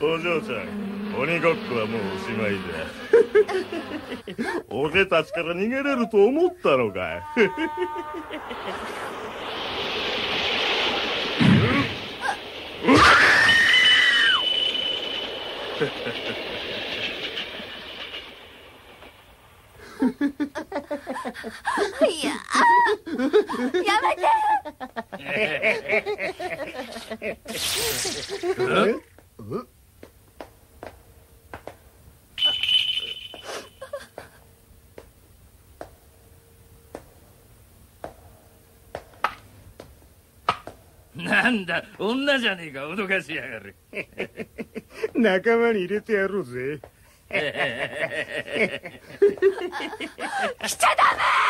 お嬢ちゃん鬼ごっこはもうおしまいじゃ。おたちから逃げれると思ったのかい。いややめて。なんだ。女じゃねえか。脅かしやがる。仲間に入れてやろうぜ。来ちゃダメ